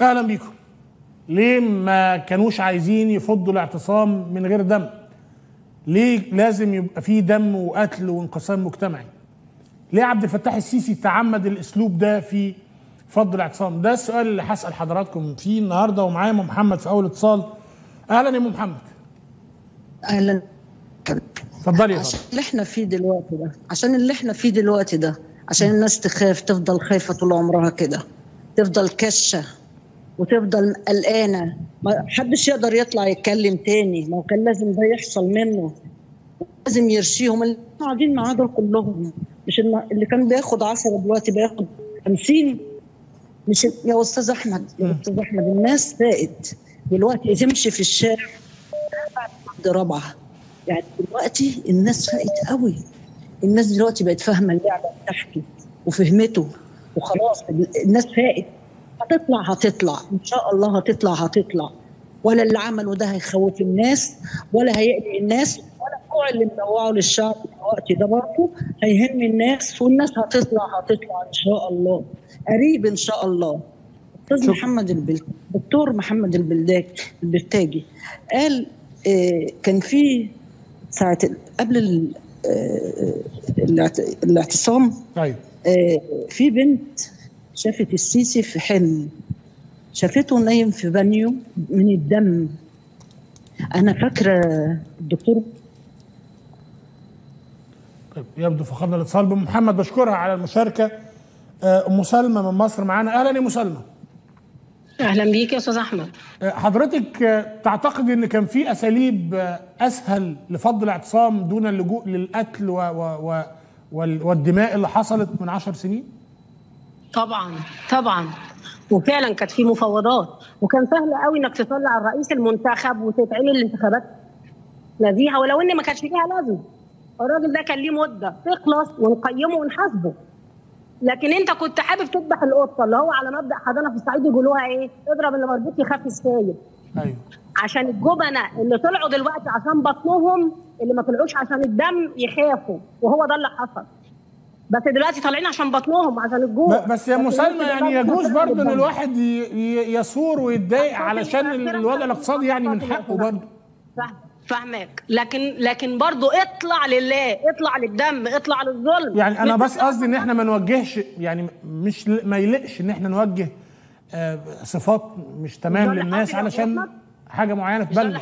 أهلا بيكم. ليه ما كانوش عايزين يفضوا الاعتصام من غير دم؟ ليه لازم يبقى فيه دم وقتل وانقسام مجتمعي؟ ليه عبد الفتاح السيسي تعمد الأسلوب ده في فض الاعتصام؟ ده السؤال اللي هسأل حضراتكم فيه النهارده ومعايا أم محمد في أول اتصال. أهلا يا أم محمد. أهلا. اتفضلي يا عشان اللي إحنا فيه دلوقتي ده. عشان اللي إحنا فيه دلوقتي ده. عشان الناس تخاف تفضل خايفة طول عمرها كده. تفضل كشة. وتفضل قلقانة. ما حدش يقدر يطلع يتكلم تاني. ما كان لازم ده يحصل منه. لازم يرشيهم. اللي قاعدين معاه دول كلهم. مش اللي كان بياخد 10 دلوقتي بياخد 50 مش يا أستاذ أحمد يا أستاذ أحمد الناس فائت دلوقتي تمشي في الشارع. بعد رابعة. يعني دلوقتي الناس فائت قوي. الناس دلوقتي بقت فاهمة اللعبة بتحكي وفهمته. وخلاص الناس فائت هتطلع هتطلع. إن شاء الله هتطلع هتطلع. ولا اللي عمله ده هيخوف الناس ولا هيقلق الناس ولا النوع اللي منوعه للشعب دلوقتي ده برضه. هيهم الناس والناس هتطلع هتطلع إن شاء الله. قريب إن شاء الله. أستاذ. محمد البل... دكتور محمد البلداج البرتاجي قال آه، كان في ساعة قبل ال- آه، الاعت- الاعتصام أيوه. آه، في بنت شافت السيسي في حلم شافته نايم في بانيو من الدم. أنا فاكرة الدكتور طيب يبدو فقدنا الاتصال بأم محمد بشكرها على المشاركة. آه، أم سلمى من مصر معانا. أهلا يا أم سلمى. أهلا بيك يا أستاذ أحمد. آه، حضرتك آه، تعتقد إن كان في أساليب أسهل لفض الاعتصام دون اللجوء للقتل و و و وال- والدماء اللي حصلت من عشر سنين؟ طبعا طبعا. وفعلا كانت في مفاوضات. وكان سهل قوي إنك تطلع الرئيس المنتخب وتتعمل الانتخابات. نزيهة ولو إن ما كانش ليها لازمه الراجل ده كان ليه مدة. تخلص ونقيمه ونحاسبه. لكن أنت كنت حابب تذبح القطة اللي هو على مبدأ حضانة في الصعيد يقولوها إيه؟ اضرب اللي مربوط يخاف السايب. أيوه. عشان الجبنة اللي طلعوا دلوقتي عشان بطنهم اللي ما طلعوش عشان الدم يخافوا. وهو ده اللي حصل. بس دلوقتي طالعين عشان بطنهم عشان الجوع. بس يا انت يعني يجوز برضه إن. الواحد يثور ويتضايق علشان الوضع الاقتصادي يعني من حقه. برضه فاهم- فاهمك. لكن لكن برضه اطلع لله اطلع للدم اطلع للظلم. يعني أنا بس قصدي إن إحنا ما نوجهش يعني مش ما يلقش إن إحنا نوجه آه، صفات مش تمام للناس علشان؟ حاجة معينة في بالنا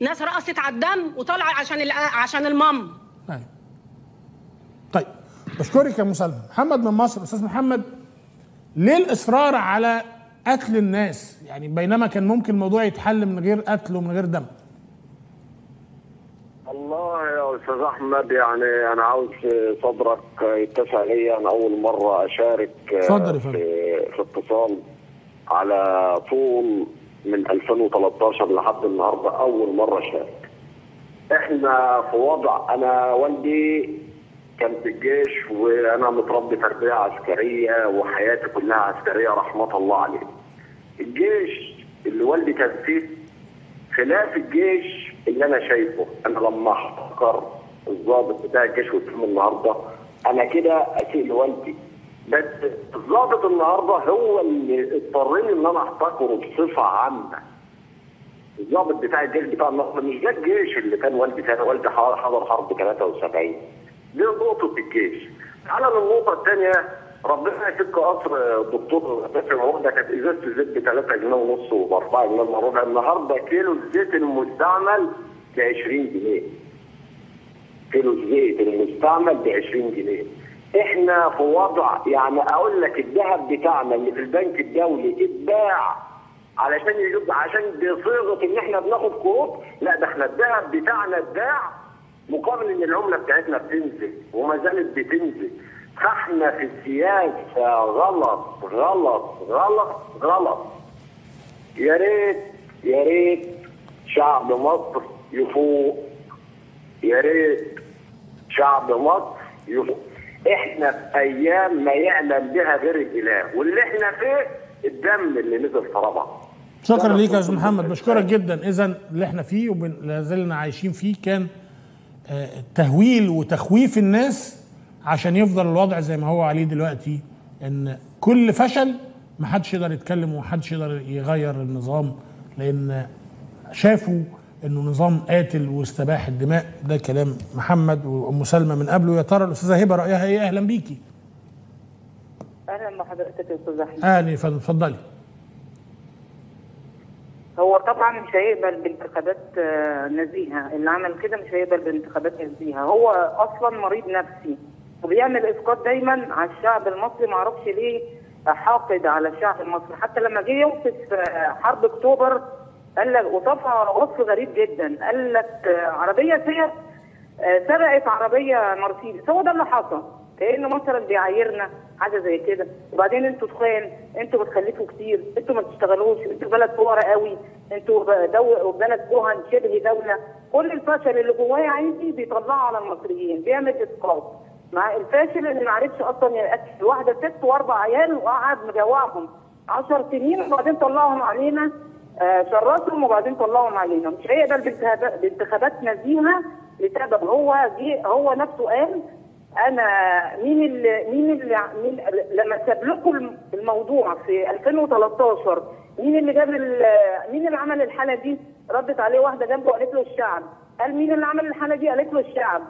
ناس رقصت على الدم وطالعه عشان عشان المام. طيب. بشكرك يا أم سلمى. محمد من مصر. أستاذ محمد ليه الاصرار على قتل الناس يعني بينما كان ممكن الموضوع يتحل من غير قتل ومن غير دم. والله يا أستاذ أحمد يعني أنا عاوز صدرك يتسع لي أنا أول مرة أشارك فندم. في, في اتصال على طول من 2013 لحد النهارده أول مرة أشارك. إحنا في وضع أنا والدي كان في الجيش وأنا متربي تربية عسكرية وحياتي كلها عسكرية رحمة الله عليه. الجيش اللي والدي كان فيه خلاف الجيش اللي أنا شايفه. أنا لما أحتكر الضابط بتاع الجيش قدام النهارده أنا كده اسيء لوالدي. بس الضابط النهارده هو اللي اضطرني إن أنا أحتكره بصفة عامة. الضابط بتاع الجيش بتاع النهارده مش ده الجيش اللي كان والدي كان والدي حضر حرب 73 دي نقطة الجيش؟ تعالى للنقطة الثانية ربنا يفك قصر الدكتور باسم عقده كانت إزازة الزيت ب 3 جنيه ونص وب 4 جنيه إلا ربع. النهارده كيلو الزيت المستعمل ب 20 جنيه. كيلو الزيت المستعمل ب 20 جنيه. إحنا في وضع يعني أقول لك الذهب بتاعنا اللي في البنك الدولي اتباع علشان يجيب عشان بصيغة إن إحنا بناخد قروض لا ده إحنا الذهب بتاعنا اتباع مقابل إن العملة بتاعتنا بتنزل وما زالت بتنزل فإحنا في السياسة غلط غلط غلط غلط. يا ريت يا ريت شعب مصر يفوق. يا ريت شعب مصر يفوق. إحنا في أيام ما يعلم بها غير الإله واللي إحنا فيه الدم اللي نزل في ربع شكرا ليك يا أستاذ محمد بشكرك جدا. اذا اللي إحنا فيه ولا زلنا عايشين فيه كان تهويل وتخويف الناس عشان يفضل الوضع زي ما هو عليه دلوقتي إن كل فشل ما حدش يقدر يتكلم وما حدش يقدر يغير النظام لأن شافوا إنه نظام قاتل واستباح الدماء. ده كلام محمد وأم سلمى من قبله. يا ترى الأستاذة هبة رأيها إيه؟ أهلا بيكي. أهلا بحضرتك يا أستاذ احمد أهلا اتفضلي. هو طبعا مش هيقبل بانتخابات آه، نزيهة. اللي عمل كده مش هيقبل بانتخابات نزيهة. هو أصلا مريض نفسي وبيعمل اسقاط دايما على الشعب المصري. ما أعرفش ليه حاقد على الشعب المصري. حتى لما جه يوصف آه، حرب أكتوبر قال لك وصفها وصف غريب جدا. قال لك آه، عربية آه، سرقت عربية مرسيدس. هو ده اللي حصل. كأنه مثلا بيعايرنا. حاجة زي كده. وبعدين أنتوا تخان أنتوا بتخلفوا كتير أنتوا ما بتشتغلوش أنتوا بلد فقراء قوي أنتوا دو... بلد كهن شبه دولة. كل الفشل اللي جواه يا عيني بيطلعه على المصريين بيعمل إسقاط. مع الفاشل اللي ما عرفش أصلا ياكل واحدة ست وأربع عيال وقعد مجوعهم. 10 سنين وبعدين طلعهم علينا آه، شرسهم وبعدين طلعهم علينا. مش هيقبل بانتخابات نزيهة لسبب. هو جه هو نفسه قال أنا مين اللي مين اللي مين لما ساب لكم الموضوع في 2013 مين اللي جاب مين اللي عمل الحالة دي؟ ردت عليه واحدة جنبه قالت له الشعب قال مين اللي عمل الحالة دي؟ قالت له الشعب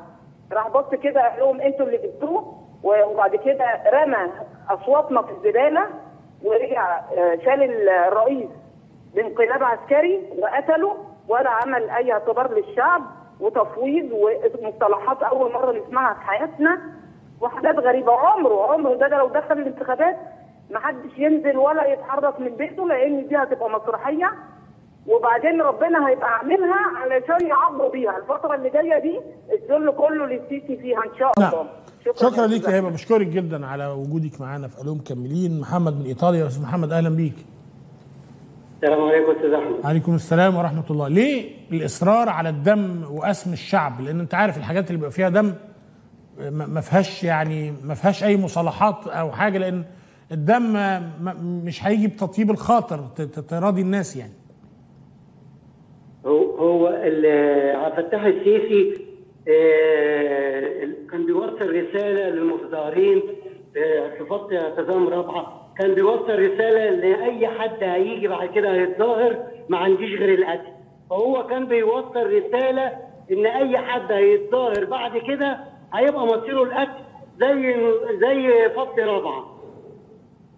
راح بص كده قال لهم أنتوا اللي جبتوه وبعد كده رمى اصواتنا في الزبالة ورجع آه، شال الرئيس بانقلاب عسكري وقتله ولا عمل أي اعتبار للشعب وتفويض ومصطلحات أول مرة نسمعها في حياتنا وحاجات غريبة. عمره عمره. ده, ده لو دخل الانتخابات ما حدش ينزل ولا يتحرك من بيته لأن دي هتبقى مسرحية. وبعدين ربنا هيبقى عاملها علشان يعبروا بيها. الفترة اللي جاية دي الذل كله للسيسي فيها إن شاء نعم. الله. شكرا ليك أستاذ يا هبة. بشكرك جدا على وجودك معانا في الوم مكملين محمد من إيطاليا. يا أستاذ محمد أهلا بيك. السلام عليكم أستاذ أحمد. عليكم السلام ورحمة الله. ليه الإصرار على الدم وأسم الشعب؟ لأن أنت عارف الحاجات اللي بيبقى فيها دم ما فيهاش يعني ما فيهاش أي مصالحات أو حاجة لأن الدم مش هيجي بتطيب الخاطر تراضي الناس يعني. هو هو عبد الفتاح السيسي آه، كان بيوصل رسالة للمتظاهرين آه، في فتره اعتزام رابعة. كان بيوصل رسالة لأي حد هيجي بعد كده هيتظاهر ما عنديش غير القتل. فهو كان بيوصل رسالة إن أي حد هيتظاهر بعد كده هيبقى مصيره القتل زي زي فصل رابعة.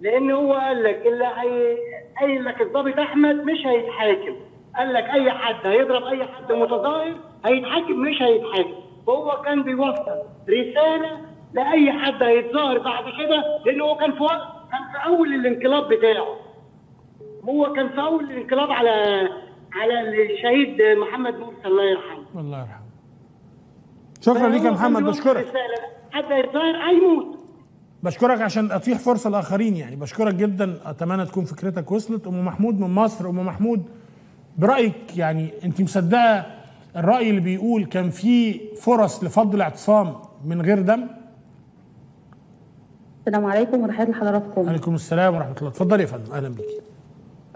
لأن هو قال لك اللي هي قايل لك الضابط أحمد مش هيتحاكم. قال لك أي حد هيضرب أي حد متظاهر هيتحاكم مش هيتحاكم. وهو كان بيوصل رسالة لأي حد هيتظاهر بعد كده لأن هو كان في وقت كان في أول الانقلاب بتاعه. هو كان في أول الانقلاب على على الشهيد محمد مرسي الله يرحمه. الله يرحمه. شكرا ليك يا محمد بشكرك. حد هيتظاهر هيموت. بشكرك عشان أتيح فرصة لآخرين يعني. بشكرك جدا. أتمنى تكون فكرتك وصلت. أم محمود من مصر. أم محمود برأيك يعني أنت مصدقة الرأي اللي بيقول كان في فرص لفض الاعتصام من غير دم؟ السلام عليكم ورحمة الله حضراتكم عليكم السلام ورحمة الله. اتفضلي يا فندم. أهلا بيكي.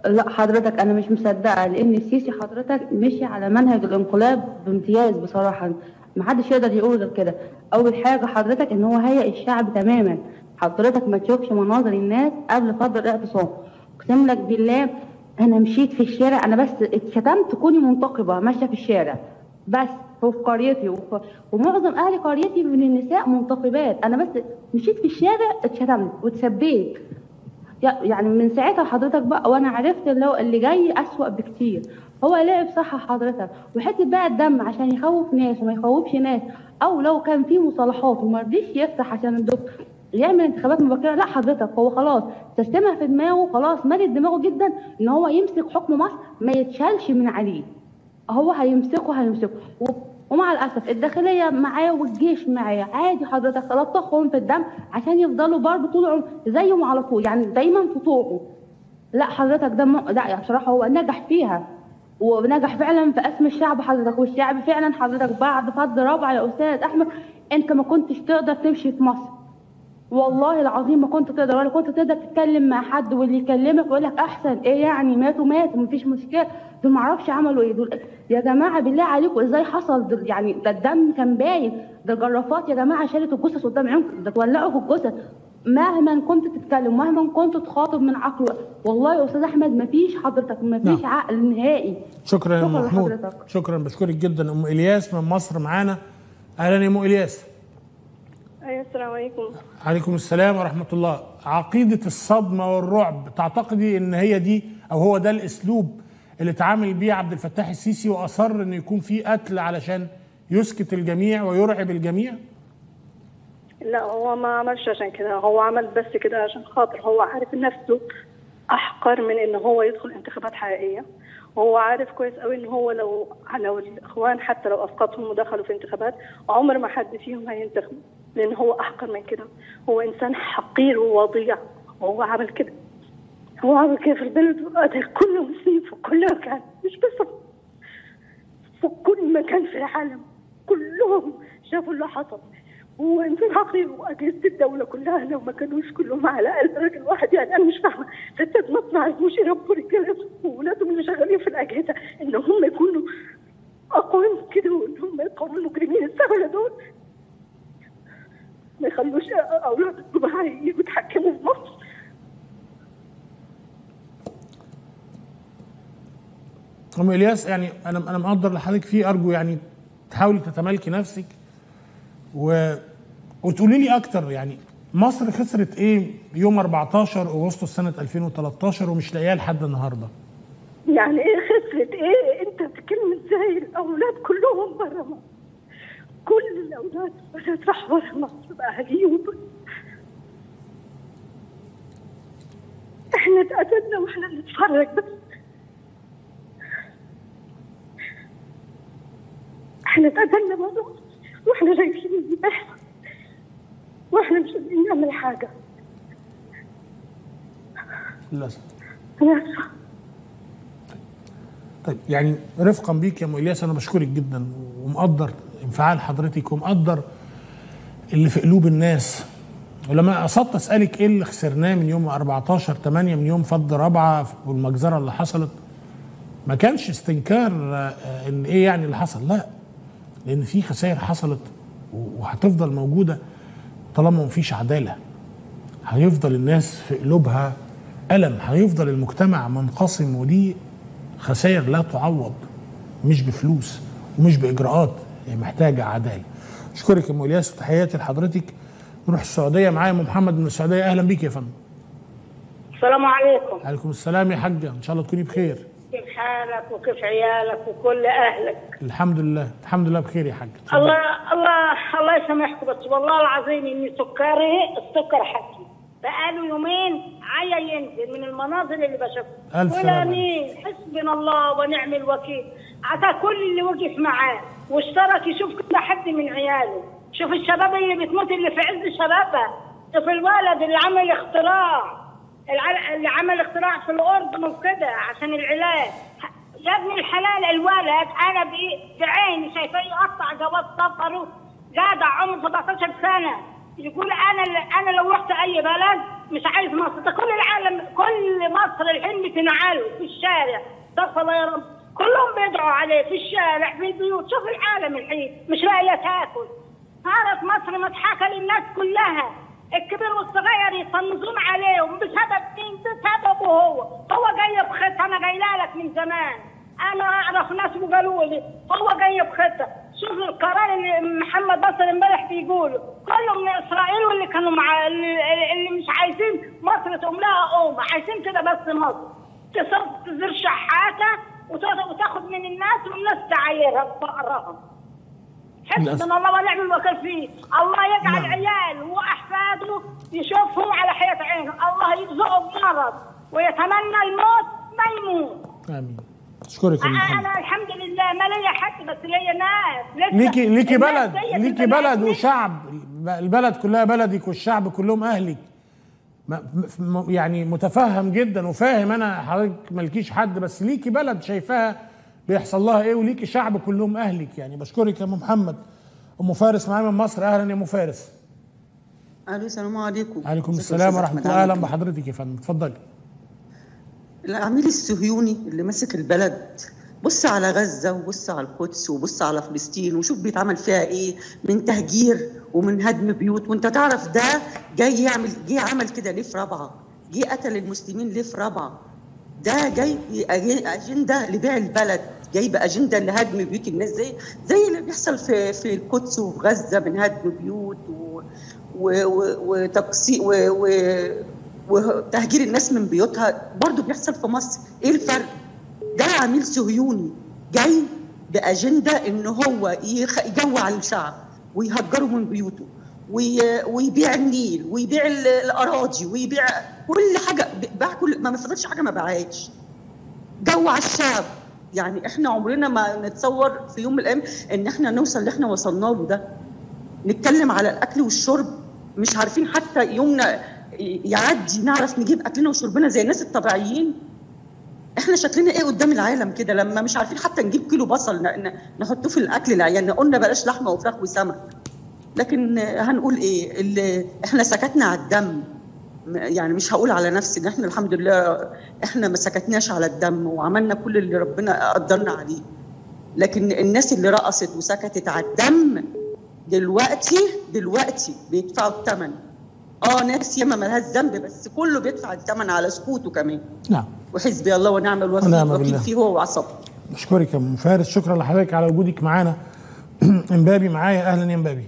لا حضرتك أنا مش مصدقة لأن السيسي حضرتك مشي على منهج الانقلاب بامتياز بصراحة. ما حدش يقدر يقول غير كده. أول حاجة حضرتك إن هو هيئ الشعب تماما. حضرتك ما تشوفش مناظر الناس قبل فضل الاعتصام. أقسم لك بالله أنا مشيت في الشارع أنا بس اتشتمت كوني منتقبة ماشية في الشارع. بس هو في قريتي وف... ومعظم أهل قريتي من النساء منتقبات. أنا بس مشيت في الشارع اتشتمت واتسبيت. يع- يعني من ساعتها حضرتك بقى وأنا عرفت اللي اللي جاي أسوأ بكتير. هو لعب صح حضرتك. وحتة بقى الدم عشان يخوف ناس وما يخوفش ناس. أو لو كان في مصالحات وما رضيش يفتح عشان الدكتور يعمل انتخابات مبكرة لا حضرتك هو خلاص سيستمها في دماغه خلاص مالت دماغه جدا إن هو يمسك حكم مصر ما يتشالش من عليه. هو هيمسكه هيمسكه. ومع الأسف الداخلية معاه والجيش معاه عادي حضرتك تلطخهم في الدم عشان يفضلوا برضه طول زيهم على طول يعني دايما في طوعه. لا حضرتك ده م... لا يعني بصراحة هو نجح فيها. ونجح فعلا في اسم الشعب حضرتك والشعب فعلا حضرتك بعد فضل رابع يا أستاذ أحمد انت ما كنتش تقدر تمشي في مصر. والله العظيم ما كنت تقدر ولا كنت تقدر تتكلم مع حد واللي يكلمك يقول لك أحسن إيه يعني؟ ماتوا ماتوا مفيش مشكلة. دول ما أعرفش عملوا إيه. دول يا جماعة بالله عليكم إزاي حصل؟ دول يعني ده الدم كان باين. ده الجرافات يا جماعة شالت الجثث قدام عينكم ده اتولعوا في الجثث. مهما كنت تتكلم مهما كنت تخاطب من عقله والله يا أستاذ أحمد مفيش حضرتك مفيش نعم. عقل نهائي. شكرا يا محمود. شكرا بشكرك جدا. أم إلياس من مصر معانا. أهلا يا أم إلياس. أيوه السلام عليكم. عليكم السلام ورحمة الله. عقيدة الصدمة والرعب تعتقدي إن هي دي أو هو ده الأسلوب اللي اتعامل بيه عبد الفتاح السيسي وأصر إنه يكون في قتل علشان يسكت الجميع ويرعب الجميع؟ لا هو ما عملش عشان كده. هو عمل بس كده عشان خاطر هو عارف نفسه أحقر من إن هو يدخل انتخابات حقيقية. وهو عارف كويس قوي إن هو لو لو الإخوان حتى لو اسقطهم ودخلوا في انتخابات عمر ما حد فيهم هينتخب لأن هو أحقر من كده. هو إنسان حقير ووضيع وهو عمل كده. هو عمل كده في البلد وقتل كل مسلم في كل مكان مش بس في كل مكان في العالم. كلهم شافوا اللي حصل. حقير وأجهزة الدولة كلها لو ما كانوش كلهم على راجل واحد. يعني أنا مش فاهمة. ستات مصنع يبقوش يربوا رجالاتهم واولادهم اللي شغالين في الأجهزة. ان هم يكونوا أقوى من كده وإن هم يقاوموا المجرمين السهله دول ما يخلوش اولادهم يجوا يتحكموا في مصر. ام إلياس يعني أنا أنا مقدر لحضرتك فيه أرجو يعني تحاولي تتمالكي نفسك و... وتقولي لي أكتر يعني مصر خسرت إيه يوم 14 أغسطس سنة 2013 ومش لاقياه لحد النهارده؟ يعني إيه خسرت؟ إيه؟ أنت بتتكلم إزاي؟ الأولاد كلهم بره مصر. كل الأولاد بدات راح بره مصر بأهاليهم. إحنا اتقتلنا وإحنا بنتفرج بس. إحنا اتقتلنا بره وإحنا شايفين اللي بيحصل وإحنا مش قادرين نعمل حاجة. للأسف. اسفه طيب يعني رفقا بيك يا أم إلياس أنا بشكرك جدا ومقدر انفعال حضرتك ومقدر اللي في قلوب الناس. ولما قصدت أسألك إيه اللي خسرناه من يوم 14 8 من يوم فض رابعة والمجزرة اللي حصلت؟ ما كانش استنكار آه، إن إيه يعني اللي حصل لا لأن في خسائر حصلت وهتفضل موجودة. طالما مفيش عدالة هيفضل الناس في قلوبها ألم هيفضل المجتمع منقسم ودي خسائر لا تعوض مش بفلوس ومش بإجراءات هي محتاجة عدالة. أشكرك يا أم إلياس وتحياتي لحضرتك. نروح السعودية معايا أم محمد من السعودية. أهلا بيك يا فندم. السلام عليكم. عليكم السلام يا حاجة إن شاء الله تكوني بخير. حالك وكيف عيالك وكل أهلك. الحمد لله. الحمد لله بخير يا اتفضل. الله الله الله يسامحكم بس والله العظيم إني سكري السكر حكي بقاله يومين عيا ينزل من المناظر اللي بشوفها ألف ولا. مين حسبنا الله ونعم الوكيل. عطى كل اللي وقف معاه واشترك يشوف كل حد من عياله. شوف الشباب اللي بتموت اللي في عز شبابها شوف الولد اللي عمل اختراع. اللي عمل اختراع في الأردن وكده عشان العلاج. يا ابن الحلال الولد أنا بعيني شايفاه يقطع جواز سفره جدع عمره 17 سنة. يقول أنا أنا لو رحت أي بلد مش عايز مصر. ده كل العالم كل مصر الحين بتنعله في الشارع. استغفر الله يا رب. كلهم بيدعوا عليه في الشارع في البيوت. شوف العالم الحين مش لاقية تاكل. صارت مصر مضحكة للناس كلها. الكبير والصغير يصنزون عليهم بسبب مين؟ بسببه هو، هو جاي بخطه أنا جاية لك من زمان، أنا اعرف ناس وقالوا لي هو جاي بخطه، شوف القرار اللي محمد نصر امبارح بيقوله، كله من إسرائيل واللي كانوا مع اللي, مش عايزين مصر تقوم لها قومه، عايزين كده بس مصر. تزور شحاتة وتاخد من الناس والناس تعايرها بفقرها. حسبنا الله ونعم الوكيل فيه. الله يجعل نعم. عياله واحفاده يشوفهم على حياة عينه. الله يرزقه بمرض ويتمنى الموت ما يموت. آمين. أشكرك يا محمد. أنا الحمد لله ما ليا حد بس ليا ناس. لسه ليكي ليكي بلد ليكي بلد وشعب. البلد كلها بلدك والشعب كلهم أهلك. يعني متفهم جدا وفاهم. أنا حضرتك مالكيش حد بس ليكي بلد شايفاها بيحصل لها إيه وليكي شعب كلهم أهلك يعني. بشكرك يا أم محمد. أم فارس معايا من مصر. أهلا يا أم فارس. ألو السلام عليكم. عليكم ازيك يا السلام ورحمة الله. أهلا؟ بحضرتك يا فندم. اتفضلي. العميل الصهيوني اللي ماسك البلد بص على غزة وبص على القدس وبص على فلسطين وشوف بيتعمل فيها إيه من تهجير ومن هدم بيوت. وأنت تعرف ده جاي يعمل جه عمل كده ليه في رابعة؟ جه قتل المسلمين ليه في رابعة؟ ده جاي أجندة لبيع البلد. جاي بأجندة لهدم بيوت الناس زي زي اللي بيحصل في في القدس وفي غزة من هدم بيوت و و- و- وتهجير الناس من بيوتها. برضو بيحصل في مصر. إيه الفرق؟ ده عميل صهيوني جاي بأجندة إن هو يجوع الشعب ويهجره من بيوته. ويبيع النيل ويبيع ال- الأراضي ويبيع كل حاجة. باع كل ما فضلش حاجة ما باعهاش. جوع الشعب. يعني إحنا عمرنا ما نتصور في يوم من الأيام إن إحنا نوصل اللي إحنا وصلنا له ده. نتكلم على الأكل والشرب. مش عارفين حتى يومنا يعدي. نعرف نجيب أكلنا وشربنا زي الناس الطبيعيين. إحنا شكلنا إيه قدام العالم كده؟ لما مش عارفين حتى نجيب كيلو بصل ن- ن- نحطه في الأكل لعيالنا قلنا بلاش لحمة وفراخ وسمك. لكن هنقول إيه؟ اللي إحنا سكتنا على الدم. يعني مش هقول على نفسي ان إحنا الحمد لله إحنا ما سكتناش على الدم وعملنا كل اللي ربنا قدرنا عليه. لكن الناس اللي رقصت وسكتت على الدم دلوقتي دلوقتي بيدفعوا الثمن آه ناس ياما ملهاش ذنب بس كله بيدفع الثمن على سكوته كمان. نعم. وحسبي الله ونعم الوكيل. فيه هو وعصبه بشكرك يا أم فارس. شكرا لحضرتك على وجودك معانا. امبابي معايا. أهلا يا امبابي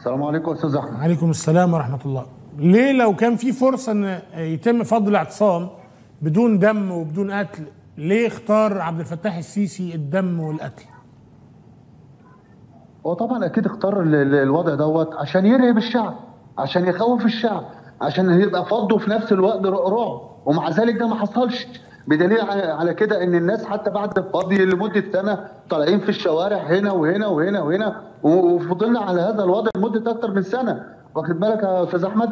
السلام عليكم أستاذ أحمد. عليكم السلام ورحمة الله. ليه لو كان في فرصة إن يتم فض الاعتصام بدون دم وبدون قتل ليه اختار عبد الفتاح السيسي الدم والقتل؟ هو طبعا أكيد اختار ال- ال- الوضع دوت عشان يرهب الشعب عشان يخوف الشعب عشان يبقى فضه في نفس الوقت رعب ومع ذلك ده ما حصلش. بدليل على كده إن الناس حتى بعد الفضي لمدة سنة طالعين في الشوارع هنا وهنا وهنا وهنا وفضلنا على هذا الوضع لمدة أكتر من سنة. واخد بالك يا أستاذ أحمد.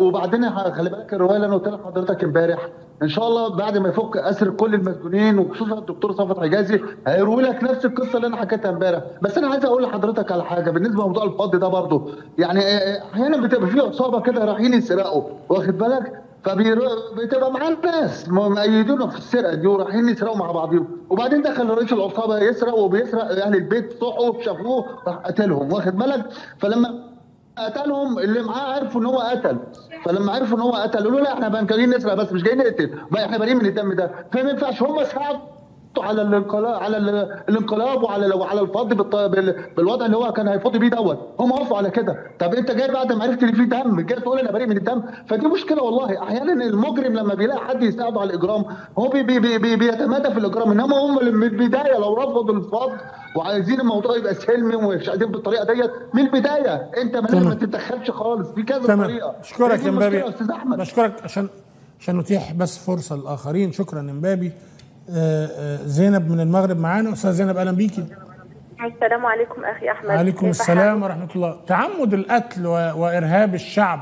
وبعدين خلي بالك الروايه اللي أنا قلت لحضرتك امبارح. إن شاء الله بعد ما يفك أسر كل المسجونين وخصوصا الدكتور صفوت حجازي هيروي لك نفس القصة اللي أنا حكيتها امبارح. بس أنا عايز أقول لحضرتك على حاجة بالنسبة لموضوع الفض ده برضه. يعني آه، أحيانا بتبقى في عصابة كده رايحين يسرقوا. واخد بالك؟ فبتبقى معاه ناس مؤيدينه في السرقة دي ورايحين يسرقوا مع بعضهم وبعدين دخل رئيس العصابة يسرق وبيسرق أهل البيت صحوا شافوه راح قتلهم واخد بالك فلما قتلهم اللي معاه عرفوا إن هو قتل. فلما عرفوا إن هو قتل قالوا لا إحنا جايين نسرق بس مش جايين نقتل. بقى إحنا بارين من الدم ده. فما ينفعش هم ساعدوا على الانقلاب على ال- الانقلاب وعلى وعلى الفض بالوضع اللي هو كان هيفضي بيه دوت. هم وافقوا على كده. طب انت جاي بعد ما عرفت ان في دم جاي تقول أنا بريء من الدم؟ فدي مشكلة والله. أحيانا المجرم لما بيلاقي حد يساعده على الإجرام هو بي بي بي بي بيتمادى في الإجرام. إنما هم من البداية لو رفضوا الفض وعايزين الموضوع يبقى سلمي ومش قاعدين بالطريقة ديت من البداية. انت ما تتدخلش خالص. في كذا تمام. طريقة. أشكرك يا امبابي أحمد. بشكرك عشان عشان نتيح بس فرصة للآخرين. شكرا امبابي زينب من المغرب معانا. أستاذ زينب أهلا بيكي. السلام عليكم أخي أحمد. عليكم كيف السلام ورحمة الله. تعمد القتل وإرهاب الشعب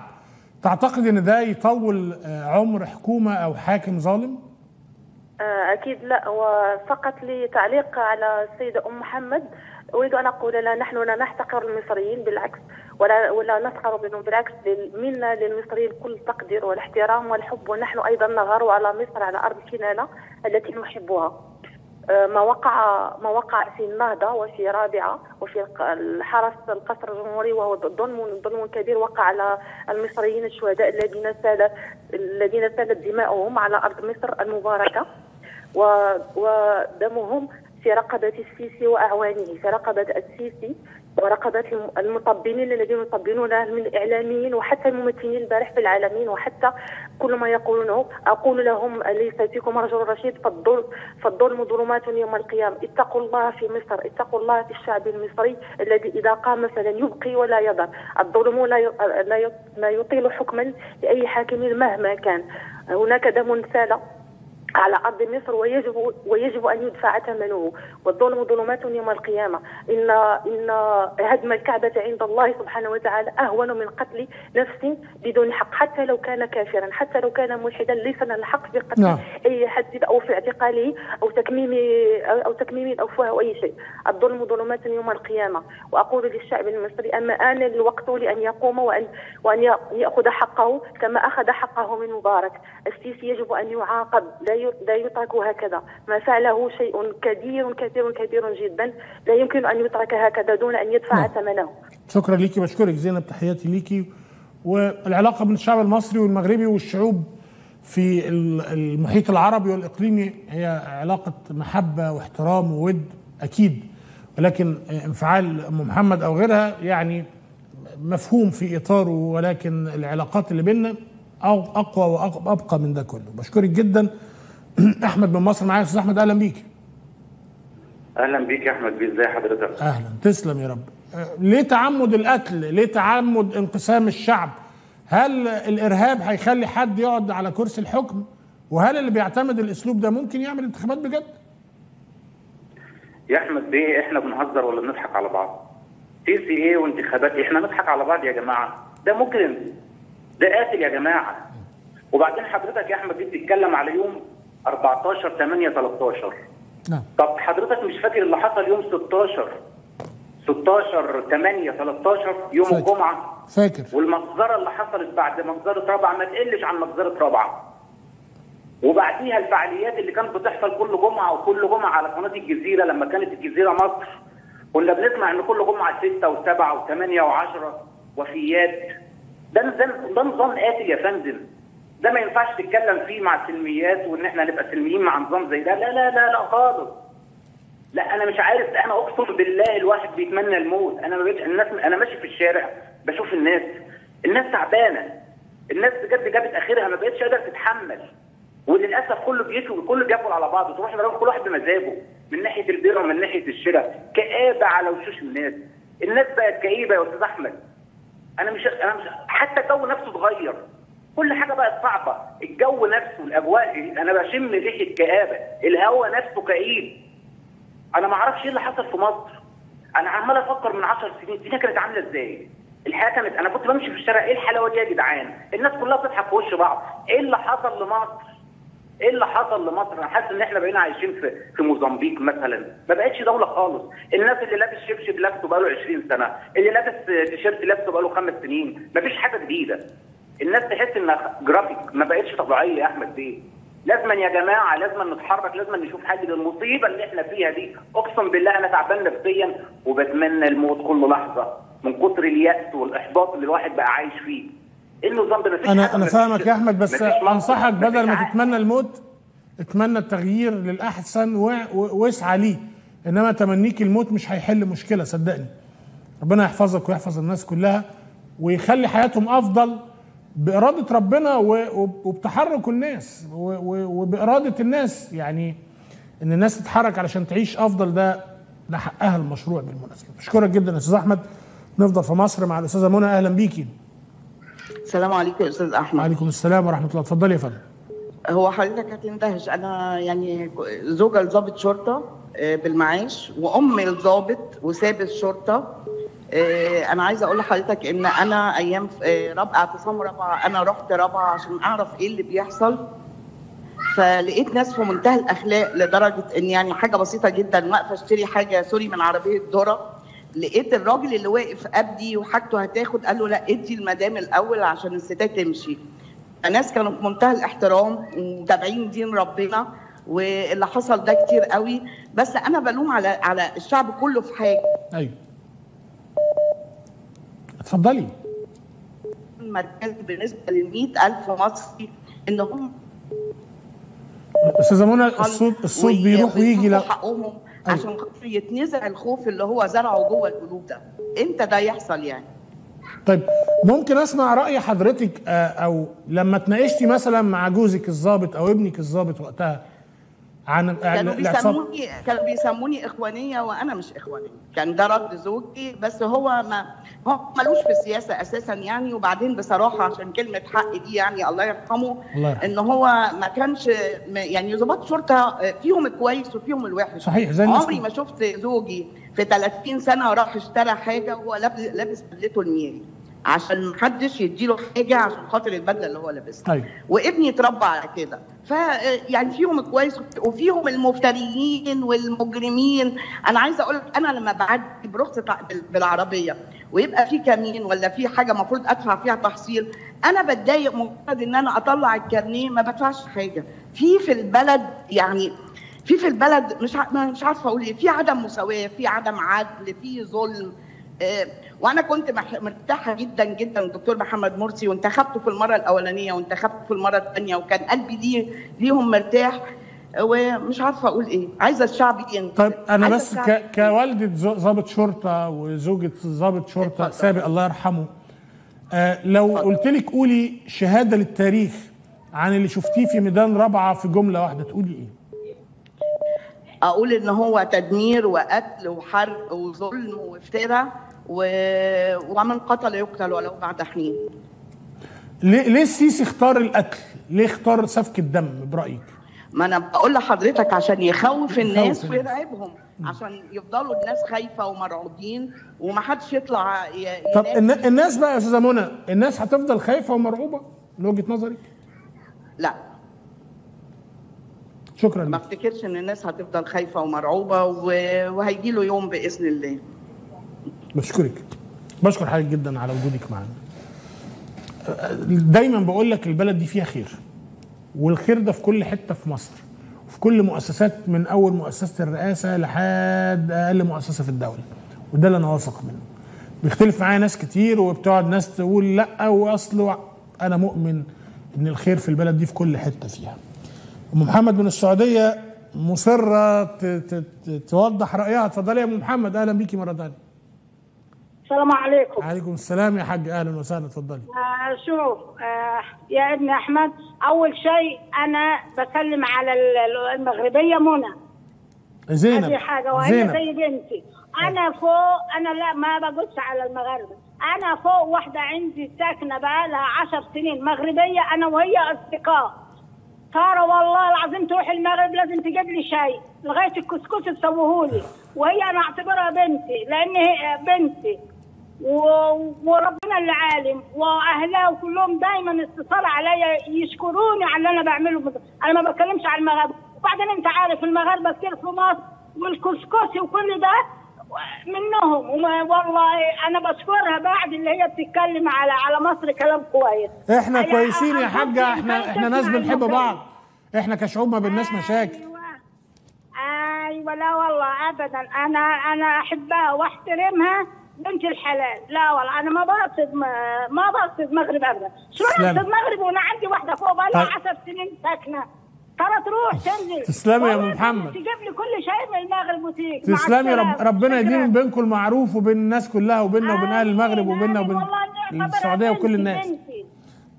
تعتقد إن ده يطول آه، عمر حكومة أو حاكم ظالم؟ آه، أكيد لا. وفقط لتعليق على السيدة أم محمد أريد أن أقول لا نحن لا نحتقر المصريين بالعكس ولا ولا نسخر منهم بالعكس منا للمصريين كل التقدير والاحترام والحب. ونحن أيضا نغار على مصر على أرض كنانة التي نحبها. آه، ما وقع ما وقع في النهضة وفي رابعة وفي الحرس القصر الجمهوري وهو ظلم ظلم كبير وقع على المصريين الشهداء الذين سال الذين سالت دماؤهم على أرض مصر المباركة. و- ودمهم في رقبة السيسي وأعوانه في رقبة السيسي ورقبة الم- المطبلين الذين يطبلون من الإعلاميين وحتى الممثلين البارح في العالمين وحتى كل ما يقولونه. أقول لهم ليس فيكم رجل رشيد؟ فالظلم فالظلم ظلمات يوم القيامة. اتقوا الله في مصر اتقوا الله في الشعب المصري الذي إذا قام فلن يبقي ولا يضر. الظلم لا يطيل حكما لأي حاكم مهما كان. هناك دم سال على أرض مصر ويجب ويجب أن يدفع ثمنه. والظلم ظلمات يوم القيامة. ان إن هدم الكعبة عند الله سبحانه وتعالى أهون من قتل نفس بدون حق. حتى لو كان كافرا حتى لو كان ملحدا ليس لنا الحق في قتل نعم. أي حد أو في اعتقاله أو تكميم أو تكميم الافواه أو أي شيء. الظلم ظلمات يوم القيامة. وأقول للشعب المصري أما آن الوقت لأن يقوم وان وأن يأخذ حقه كما أخذ حقه من مبارك. السيسي يجب أن يعاقب. لا لا يترك هكذا. ما فعله شيء كبير كبير كبير جدا. لا يمكن أن يترك هكذا دون أن يدفع نعم. ثمنه. شكرا ليكي بشكرك زينب. تحياتي ليكي والعلاقة بين الشعب المصري والمغربي والشعوب في ال- المحيط العربي والإقليمي هي علاقة محبة واحترام وود أكيد. ولكن انفعال أم محمد أو غيرها يعني مفهوم في إطاره ولكن العلاقات اللي بيننا أو أقوى وابقى من ده كله. بشكرك جدا. احمد من مصر معايا يا أستاذ أحمد أهلا بيك. أهلا بيك يا أحمد بيه ازي حضرتك؟ أهلا تسلم يا رب. أه، ليه تعمد القتل؟ ليه تعمد انقسام الشعب؟ هل الإرهاب هيخلي حد يقعد على كرسي الحكم؟ وهل اللي بيعتمد الأسلوب ده ممكن يعمل انتخابات بجد؟ يا أحمد بيه إحنا بنهزر ولا بنضحك على بعض؟ سي سي إيه وانتخابات؟ إحنا نضحك على بعض يا جماعة. ده مجرم. ده قاتل يا جماعة. وبعدين حضرتك يا أحمد بتتكلم على يوم 14 8 13 نعم. طب حضرتك مش فاكر اللي حصل يوم 16 16 8 13 يوم فاكر. الجمعة. فاكر. والمجزره اللي حصلت بعد مجزره رابعة ما تقلش عن مجزره رابعة. وبعديها الفعاليات اللي كانت بتحصل كل جمعة وكل جمعة على قناة الجزيرة لما كانت الجزيرة مصر. كنا بنسمع إن كل جمعة ستة وسبعة وثمانيه وعشرة وفيات. ده ده ده نظام قاتل يا فندم. ده ما ينفعش تتكلم فيه مع السلميات وإن إحنا نبقى سلميين مع نظام زي ده. لا لا لا لا خالص. لا أنا مش عارف أنا أقسم بالله الواحد بيتمنى الموت. أنا ما بقتش الناس أنا ماشي في الشارع بشوف الناس. الناس تعبانة. الناس بجد جابت آخرها ما بقتش قادرة تتحمل. وللأسف كله بياكل كله بياكل على بعضه. تروح كل واحد بمزاجه من ناحية البيع ومن ناحية الشراء كآبة على وشوش الناس. الناس بقت كئيبة يا أستاذ أحمد. أنا مش أنا مش حتى الجو نفسه اتغير. كل حاجة بقت صعبة. الجو نفسه الأجواء أنا بشم ريحة كآبة. الهواء نفسه كئيب. أنا ما أعرفش إيه اللي حصل في مصر. أنا عمال أفكر من 10 سنين الدنيا كانت عاملة إزاي؟ الحياة كانت أنا كنت بمشي في الشارع إيه الحلاوة دي يا جدعان؟ الناس كلها بتضحك في وش بعض. إيه اللي حصل لمصر؟ إيه اللي حصل لمصر؟ أنا حاسس إن إحنا بقينا عايشين في في موزمبيق مثلا. ما بقتش دولة خالص. الناس اللي لابس شبشب لابسه بقاله 20 سنة. اللي لابس تيشيرت لابسه بقاله خمس سنين. ما فيش حاجة جديدة. الناس تحس إنها جرافيك ما بقتش طبيعية يا أحمد بيه لازما يا جماعة لازما نتحرك لازما نشوف حل للمصيبه اللي إحنا فيها دي. أقسم بالله أنا تعبان نفسيا وبتمنى الموت كل لحظة من كتر اليأس والإحباط اللي الواحد بقى عايش فيه. إيه النظام ده مفيش أنا أنا فاهمك يا أحمد بس أنصحك بدل ما. تتمنى الموت اتمنى التغيير للأحسن واسعى ليه. إنما تمنيك الموت مش هيحل مشكلة صدقني. ربنا يحفظك ويحفظ الناس كلها ويخلي حياتهم أفضل. بإرادة ربنا وبتحرك الناس وبإرادة الناس يعني إن الناس تتحرك علشان تعيش أفضل ده ده حقها المشروع بالمناسبة. بشكرك جدا يا أستاذ أحمد. نفضل في مصر مع الأستاذة منى. أهلا بيكي السلام عليكم يا أستاذ أحمد. وعليكم السلام ورحمة الله. اتفضلي يا فندم. هو حضرتك هتندهش. أنا يعني زوجة لضابط شرطة آه، بالمعاش وأم لضابط وساب الشرطه أنا عايزة أقول لحضرتك إن أنا أيام آه، رابعة اعتصام رابعة أنا رحت رابعة عشان أعرف إيه اللي بيحصل. فلقيت ناس في منتهى الأخلاق لدرجة إن يعني حاجة بسيطة جدا واقفة أشتري حاجة سوري من عربية ذرة. لقيت الراجل اللي واقف قبلي وحاجته هتاخد قال له لا إدي المدام الأول عشان الستات تمشي. الناس كانوا في منتهى الاحترام ومتابعين دين ربنا واللي حصل ده كتير قوي. بس أنا بلوم على على الشعب كله في حاجة. أيوه. اتفضلي. المركز بالنسبة لل ألف مصري إن هم أستاذة منى الصوت الصوت بيروح ويجي لا. حقهم عشان خاطر يتنزع الخوف اللي هو زرعه جوه القلوب ده. إمتى ده يحصل يعني؟ طيب ممكن أسمع رأي حضرتك آه، أو لما اتناقشتي مثلا مع جوزك الضابط أو ابنك الضابط وقتها عن كانوا الاعتصام بيسموني كانوا بيسموني إخوانية وأنا مش إخوانية. كان ده رد زوجي بس هو ما هو ملوش في السياسة أساسا يعني. وبعدين بصراحة عشان كلمة حق دي يعني الله يرحمه الله يرحمه. إن هو ما كانش يعني ضباط شرطة فيهم الكويس وفيهم الوحش. صحيح، زي عمري ما شفت زوجي في 30 سنة راح اشترى حاجة وهو لابس لابس بدلته الميري. عشان محدش يديله حاجة عشان خاطر البدلة اللي هو لابسها. طيب. وابني اتربى على كده. ف يعني فيهم كويس وفيهم المفتريين والمجرمين. أنا عايزة أقول لك أنا لما بعدي برخصه بال- بالعربية ويبقى في كمين ولا في حاجة المفروض أدفع فيها تحصيل أنا بتضايق مجرد إن أنا أطلع الكارنيه ما بدفعش حاجة. في في البلد يعني في في البلد مش مش عارفة أقول إيه في عدم مساواة في عدم عدل في ظلم آه، وأنا كنت مرتاحة جدا جدا الدكتور محمد مرسي وانتخبته في المرة الأولانية وانتخبته في المرة الثانية وكان قلبي ليه ليهم مرتاح. ومش عارفة أقول إيه. عايزة الشعب ينتبه طيب أنا بس ك... كوالدة ضابط شرطة وزوجة ضابط شرطة سابق الله يرحمه آه لو قلت لك قولي شهادة للتاريخ عن اللي شفتيه في ميدان رابعة في جملة واحدة تقولي إيه؟ أقول إن هو تدمير وقتل وحرق وظلم وإفتراء. و... ومن قتل يقتل ولو بعد حين ليه ليه السيسي اختار القتل؟ ليه اختار سفك الدم برأيك؟ ما أنا بقول لحضرتك عشان يخوف الناس. ويرعبهم عشان يفضلوا الناس خايفة ومرعوبين ومحدش يطلع ي... طب الناس بقى يا أستاذة منى الناس هتفضل خايفة ومرعوبة لوجهه نظرك؟ لا شكرا ما افتكرش إن الناس هتفضل خايفة ومرعوبة و... وهيجي له يوم بإذن الله بشكرك. بشكر حضرتك جدا على وجودك معانا. دايما بقول لك البلد دي فيها خير والخير ده في كل حتة في مصر وفي كل مؤسسات من أول مؤسسة الرئاسة لحد أقل مؤسسة في الدولة وده اللي أنا واثق منه. بيختلف معايا ناس كتير وبتقعد ناس تقول لأ واصله أنا مؤمن إن الخير في البلد دي في كل حتة فيها. أم محمد من السعودية مصرة توضح رأيها. اتفضلي يا أم محمد أهلا بيكي مرة ثانية السلام عليكم. عليكم السلام يا حاج أهلا وسهلا اتفضلي. آه شوف آه يا ابن أحمد أول شيء أنا بسلم على ال- المغربية منى. زينب هذه حاجة وهي زينب. زي بنتي. أنا فوق أنا لا ما بقولش على المغاربه أنا فوق واحدة عندي ساكنة بقى لها 10 سنين مغربية أنا وهي أصدقاء. ترى والله العظيم تروح المغرب لازم تجيب لي شاي. لغاية الكسكس تسويه لي. وهي أنا أعتبرها بنتي لأن هي بنتي. وربنا اللي عالم. واهلها وكلهم دايما اتصال عليا يشكروني على اللي أنا بعمله. أنا ما بتكلمش على المغاربه وبعدين أنت عارف المغاربه كتير في مصر والكسكسي وكل ده منهم. وما والله أنا بشكرها بعد اللي هي بتتكلم على على مصر كلام كويس. إحنا كويسين يا حاجة. إحنا إحنا ناس بنحب. بعض. إحنا كشعوب ما بيناش مشاكل. أيوه لا والله ابدا. أنا أنا أحبها وأحترمها. بنت الحلال. لا والله أنا ما بقصد ما, بقصد مغرب ابدا. شو. أقصد؟ مغرب وأنا عندي واحدة فوق بقى لها طيب. 10 سنين ساكنة. ترى تروح تنزل. تسلمي يا والله محمد. تجيب لي كل شيء من المغرب وتيجي. تسلمي رب. ربنا. يديم بينكم المعروف وبين الناس كلها وبيننا وبين أهل المغرب وبيننا وبين السعودية وكل الناس.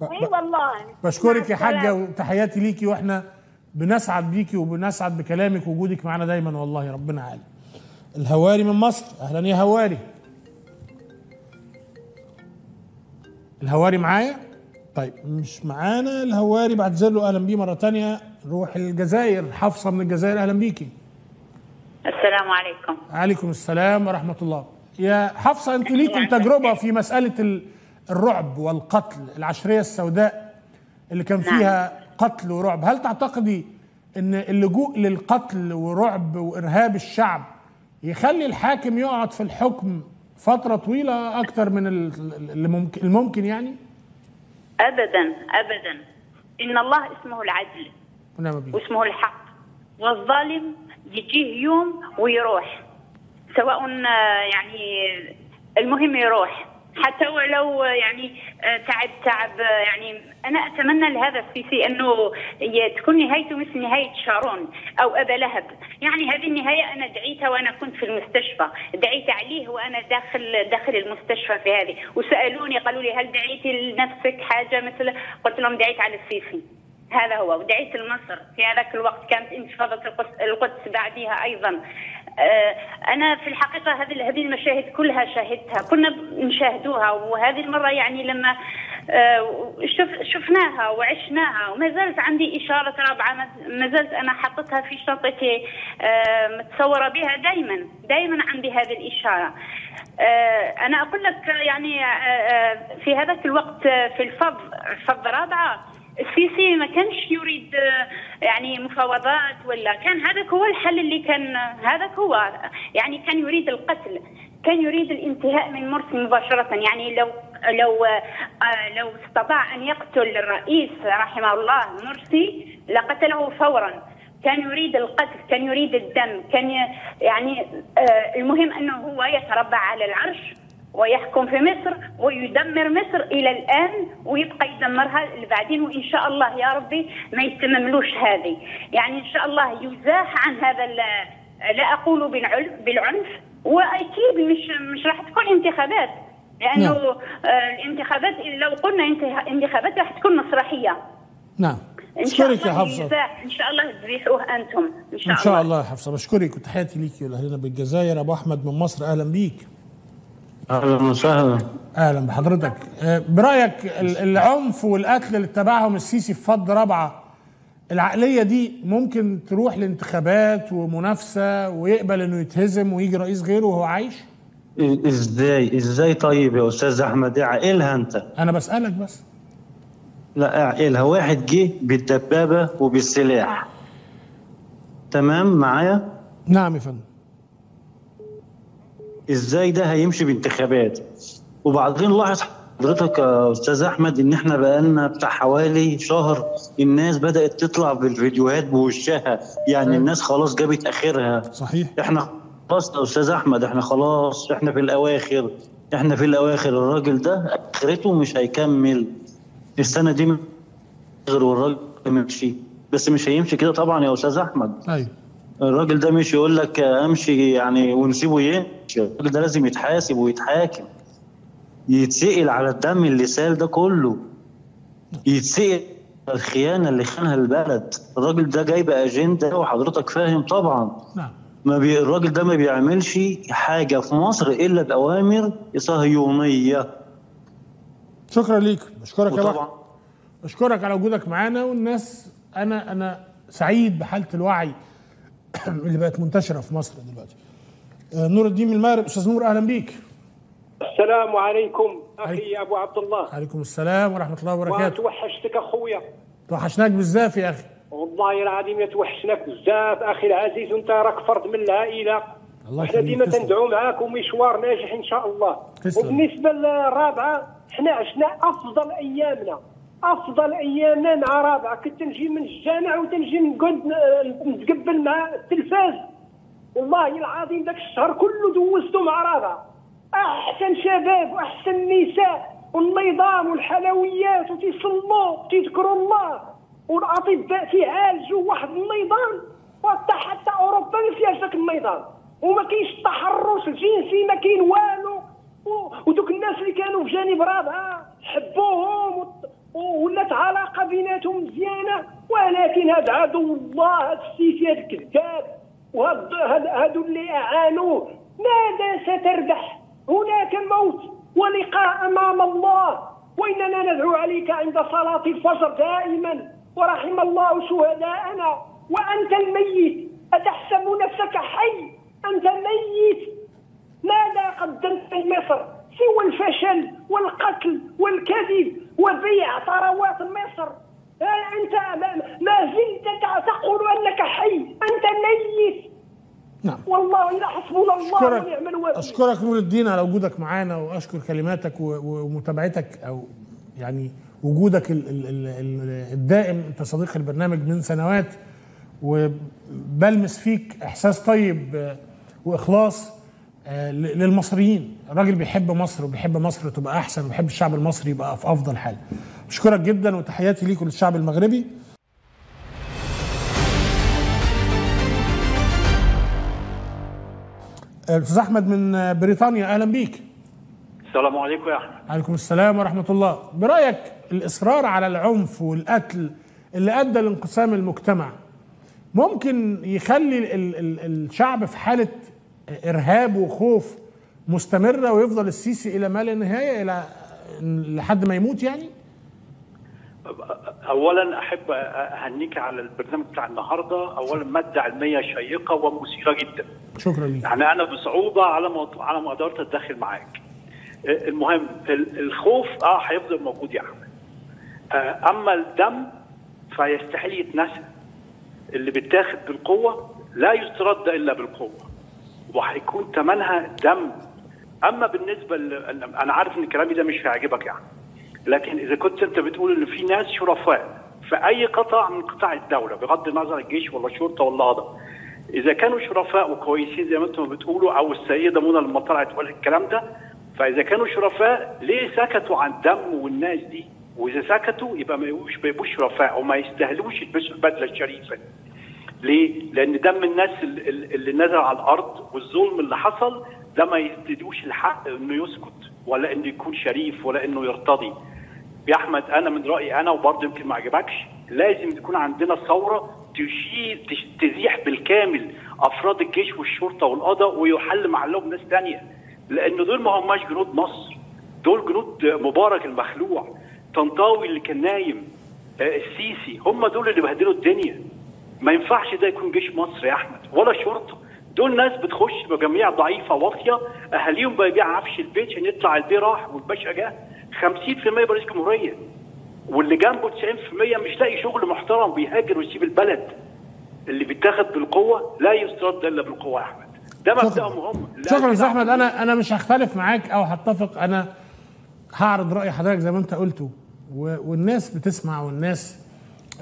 إي والله. بشكرك يا. حاجة وتحياتي ليكي وإحنا بنسعد بيكي وبنسعد بكلامك ووجودك معانا دايما والله ربنا عالم. الهواري من مصر. أهلا يا هواري. الهواري معايا؟ طيب مش معانا الهواري بعتذر له أهلا بيه مرة تانية. نروح الجزائر حفصة من الجزائر أهلا بيكي. السلام عليكم. عليكم السلام ورحمة الله. يا حفصة أنتوا ليكم تجربة في مسألة ال- الرعب والقتل العشرية السوداء اللي كان فيها قتل ورعب. هل تعتقدي إن اللجوء للقتل ورعب وإرهاب الشعب يخلي الحاكم يقعد في الحكم فترة طويلة أكتر من ال- اللي ممكن الممكن يعني؟ ابدا ابدا. إن الله اسمه العدل. ونعم بالله واسمه الحق. والظالم يجيه يوم ويروح. سواء آه، يعني المهم يروح. حتى ولو يعني آه، تعب تعب آه، يعني أنا أتمنى لهذا السيسي أنه تكون نهايته مثل نهاية شارون أو أبا لهب. يعني هذه النهاية أنا دعيتها وأنا كنت في المستشفى. دعيت عليه وأنا داخل داخل المستشفى في هذه. وسألوني قالوا لي هل دعيتي لنفسك حاجة مثل؟ قلت لهم دعيت على السيسي. هذا هو. ودعيت لمصر. في هذاك الوقت كانت انتفاضة القدس, القدس أيضا. آه، أنا في الحقيقة هذه المشاهد كلها شاهدتها. كنا نشاهدوها وهذه المرة يعني لما آه، شف شفناها وعشناها وما زالت عندي إشارة رابعة. ما- زالت أنا حطيتها في شنطتي آه، متصورة بها دائما دائما عندي هذه الإشارة. أنا أقول لك يعني في هذاك الوقت في الفض الفض رابعة السيسي ما كانش يريد آه، يعني مفاوضات ولا كان هذاك هو الحل اللي كان هذاك هو. يعني كان يريد القتل كان يريد الانتهاء من مرسي مباشرة. يعني لو لو آه، لو استطاع أن يقتل الرئيس رحمه الله مرسي لقتله فورا. كان يريد القتل كان يريد الدم كان يعني آه، المهم أنه هو يتربع على العرش. ويحكم في مصر ويدمر مصر إلى الآن ويبقى يدمرها بعدين وإن شاء الله يا ربي ما يتمملوش هذه. يعني إن شاء الله يزاح عن هذا لا أقول بالعنف بالعنف وأكيد مش مش راح تكون انتخابات لأنه نعم. آه، الانتخابات لو قلنا انتخ- انتخابات راح تكون مسرحية. نعم. إن شاء اشكرك يا الله حفصة. يزاح إن شاء الله تزيحوه أنتم. إن شاء, إن شاء الله. يا حفصة. بشكرك وتحياتي ليكي ولاهلنا بالجزائر. أبو أحمد من مصر أهلا بيك. أهلا وسهلا. أهلا بحضرتك. آه، برأيك ال- العنف والقتل اللي اتبعهم السيسي في فض رابعة العقلية دي ممكن تروح لانتخابات ومنافسة ويقبل إنه يتهزم ويجي رئيس غيره وهو عايش؟ إزاي؟ إزاي طيب يا أستاذ أحمد؟ اعقلها أنت. أنا بسألك بس. لا اعقلها. واحد جه بالدبابة وبالسلاح. تمام؟ معايا؟ نعم يا فندم. إزاي ده هيمشي بانتخابات؟ وبعدين لاحظ حضرتك يا أستاذ أحمد إن إحنا بقالنا بتاع حوالي شهر الناس بدأت تطلع بالفيديوهات بوشها يعني الناس خلاص جابت آخرها. صحيح. إحنا خلاص يا أستاذ أحمد إحنا خلاص إحنا في الأواخر. إحنا في الأواخر. الراجل ده آخرته مش هيكمل. السنة دي غير والراجل مشي بس مش هيمشي كده طبعا يا أستاذ أحمد. أيوه. الراجل ده مش يقول لك امشي يعني ونسيبه يمشي. الراجل ده لازم يتحاسب ويتحاكم. يتسئل على الدم اللي سال ده كله. يتسئل على الخيانة اللي خانها البلد. الراجل ده جايب اجنده وحضرتك فاهم طبعا. نعم. ما بي... الراجل ده ما بيعملش حاجة في مصر إلا بأوامر صهيونية. شكرا ليك. بشكرك يا بحر. بشكرك على وجودك معانا والناس. أنا أنا سعيد بحالة الوعي اللي بقت منتشرة في مصر دلوقتي. آه، نور الدين المغرب. أستاذ نور أهلا بيك. السلام عليكم أخي أبو عبد الله. عليكم السلام ورحمة الله وبركاته. وتوحشتك أخويا. توحشناك بالزاف يا أخي. والله العظيم توحشناك بزاف أخي العزيز وانت راك فرد من العائلة. الله إحنا ديما. تندعو معاك ومشوار ناجح إن شاء الله. تسلم. وبالنسبة للرابعة إحنا عشنا أفضل أيامنا. أفضل ايامنا مع رابعة. كنت نجي من الجامع وتنجي نقعد نتقبل مع التلفاز. والله العظيم ذاك الشهر كله دوزته مع رابعة. أحسن شباب وأحسن نساء. والنظام والحلويات وتيصلوا وتذكروا الله. والأطباء تيعالجوا واحد النظام. وحتى حتى أوروبا ما فيهاش ذاك النظام. وما كاينش التحرش الجنسي ما كاين والو. ودوك الناس اللي كانوا في جانب رابعة حبوهم ولات علاقة بيناتهم مزيانة ولكن هاد عدو الله هاد السيسي هاد الكذاب هادو اللي أعانوه. ماذا ستربح هناك موت ولقاء أمام الله. وإننا ندعو عليك عند صلاة الفجر دائما ورحم الله شهداءنا. وأنت الميت. أتحسب نفسك حي؟ أنت ميت ماذا قدمت لمصر سوى الفشل والقتل والكذب وبيع ثروات مصر. أنت ما- زلت تقول أنك حي. أنت ميت. نعم. والله لا حسبنا الله أشكرك. ونعم الوكيل. أشكرك نور الدين على وجودك معانا وأشكر كلماتك ومتابعتك أو يعني وجودك ال- ال- ال- ال- الدائم أنت صديق البرنامج من سنوات وبلمس فيك إحساس طيب وإخلاص. ل- للمصريين. الراجل بيحب مصر وبيحب مصر تبقى أحسن وبيحب الشعب المصري يبقى في أفضل حال. أشكرك جدا وتحياتي ليك وللشعب المغربي. أستاذ أحمد من بريطانيا أهلا بيك. السلام عليكم يا أحمد. عليكم السلام ورحمة الله. برأيك الإصرار على العنف والقتل اللي أدى لانقسام المجتمع ممكن يخلي ال ال الشعب في حالة إرهاب وخوف مستمرة ويفضل السيسي إلى ما لا نهاية إلى لحد ما يموت يعني؟ اولا أحب أهنيك على البرنامج بتاع النهارده. اولا ماده علميه شيقة ومثيرة جدا. شكرا ليك. يعني أنا بصعوبة على ما على ما قدرت أتدخل معاك. المهم ال- الخوف آه هيفضل موجود يا أحمد. آه أما الدم فيستحيل يتنسى. اللي بيتاخد بالقوة لا يسترد إلا بالقوة. وهيكون ثمنها دم. أما بالنسبة ل... أنا عارف إن كلامي ده مش هيعجبك يعني. لكن إذا كنت أنت بتقول إن في ناس شرفاء في أي قطاع من قطاع الدولة بغض النظر الجيش ولا الشرطة ولا قضاء إذا كانوا شرفاء وكويسين زي ما أنتم بتقولوا أو السيدة منى لما طلعت وقالت الكلام ده فإذا كانوا شرفاء ليه سكتوا عن الدم والناس دي؟ وإذا سكتوا يبقى ما يبقوش شرفاء وما يستاهلوش يلبسوا البدله الشريفه ليه؟ لأن دم الناس اللي, نزل على الأرض والظلم اللي حصل ده ما يستدوش الحق إنه يسكت ولا إنه يكون شريف ولا إنه يرتضي. يا أحمد أنا من رأيي أنا وبرضه يمكن ما عجبكش لازم تكون عندنا ثورة تشيل تش- تزيح بالكامل أفراد الجيش والشرطة والقضاء ويحل معلهم ناس ثانية لأن دول ما هماش جنود مصر دول جنود مبارك المخلوع طنطاوي اللي كان نايم آه، السيسي هم دول اللي بهدلوا الدنيا ما ينفعش ده يكون جيش مصر يا أحمد ولا شرطة. دول ناس بتخش بجميع ضعيفة واطية أهاليهم بيبيع عفش البيت عشان يطلع البيه راح والباشا جه. 50% رئيس جمهورية. واللي جنبه 90% مش لاقي شغل محترم بيهاجر ويسيب البلد. اللي بيتاخد بالقوة لا يسترد إلا بالقوة يا أحمد. ده مبدأهم هم شكرا يا أستاذ أحمد. أنا أنا مش هختلف معاك أو هتفق. أنا هعرض رأي حضرتك زي ما أنت قلته. و- والناس بتسمع والناس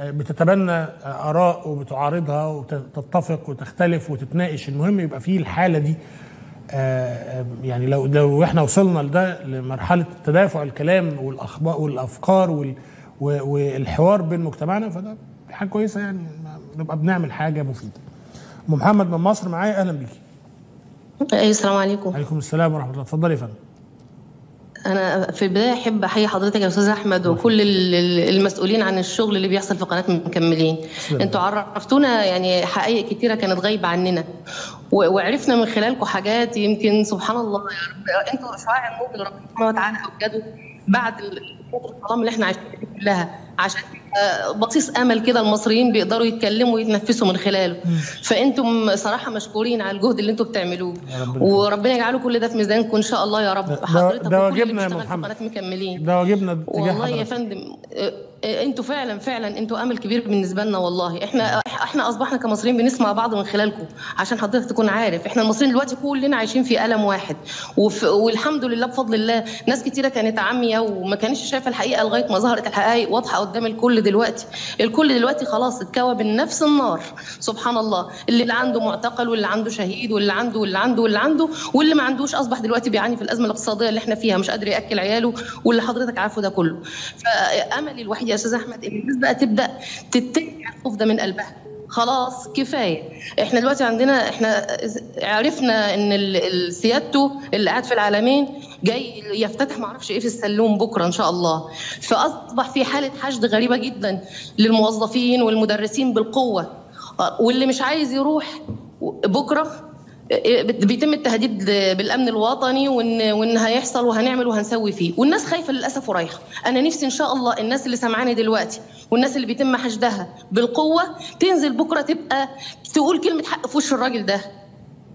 بتتبنى آراء وبتعارضها وتتفق وتختلف وتتناقش المهم يبقى فيه الحالة دي آه، آه، يعني لو لو إحنا وصلنا لده لمرحلة تدافع الكلام والأخبار والأفكار وال والحوار بين مجتمعنا فده حاجة كويسة يعني نبقى بنعمل حاجة مفيدة. أم محمد من مصر معايا أهلا بيكي. السلام عليكم عليكم السلام ورحمة الله اتفضلي يا فندم. أنا في البداية أحب أحيي حضرتك يا أستاذ أحمد وكل ال- ال- المسؤولين عن الشغل اللي بيحصل في قناة مكملين. أنتوا عرفتونا يعني حقائق كتيرة كانت غايبة عننا. وعرفنا من خلالكم حاجات يمكن سبحان الله يا رب. أنتوا شعاع النور اللي ربنا سبحانه وتعالى أوجده بعد ال- الظلام اللي إحنا عايشين كلها عشان بصيص آمل كده المصريين بيقدروا يتكلموا ويتنفسوا من خلاله. فأنتم صراحة مشكورين على الجهد اللي أنتوا بتعملوه. وربنا يجعله كل ده في ميزانكم إن شاء الله يا رب. حضرتك ده واجبنا يا محمد. مكملين. ده واجبنا والله يا. فندم أنتوا فعلا فعلا أنتوا أمل كبير بالنسبة لنا والله. إحنا إحنا أصبحنا كمصريين بنسمع بعض من خلالكم عشان حضرتك تكون عارف. إحنا المصريين دلوقتي كلنا عايشين في ألم واحد. وف... والحمد لله بفضل الله ناس كتيرة كانت عامية وما كانتش شايفة الحقيقة لغاية ما ظهرت الحقائق واضحة قدام الكل دلوقتي. الكل دلوقتي خلاص اتكوى من نفس النار. سبحان الله. اللي عنده معتقل واللي عنده شهيد واللي عنده واللي عنده واللي عنده واللي ما عندوش أصبح دلوقتي بيعاني في الأزمة الاقتصادية اللي إحنا فيها مش قادر يأكل عياله واللي حضرتك عارفه ده كله. فاملي الوحيد يا أستاذ أحمد إن الناس بقى تبدأ تتنع الخوف ده من قلبها. خلاص كفاية. إحنا دلوقتي عندنا إحنا عرفنا إن سيادته اللي قاعد في العالمين جاي يفتتح معرفش إيه في السلوم بكرة إن شاء الله. فأصبح في حالة حشد غريبة جدا للموظفين والمدرسين بالقوة. واللي مش عايز يروح بكرة بيتم التهديد بالأمن الوطني وان وإن هيحصل وهنعمل وهنسوي فيه. والناس خايفة للأسف ورايحه أنا نفسي إن شاء الله الناس اللي سامعاني دلوقتي والناس اللي بيتم حشدها بالقوة تنزل بكرة تبقى تقول كلمة حق في وش الراجل ده.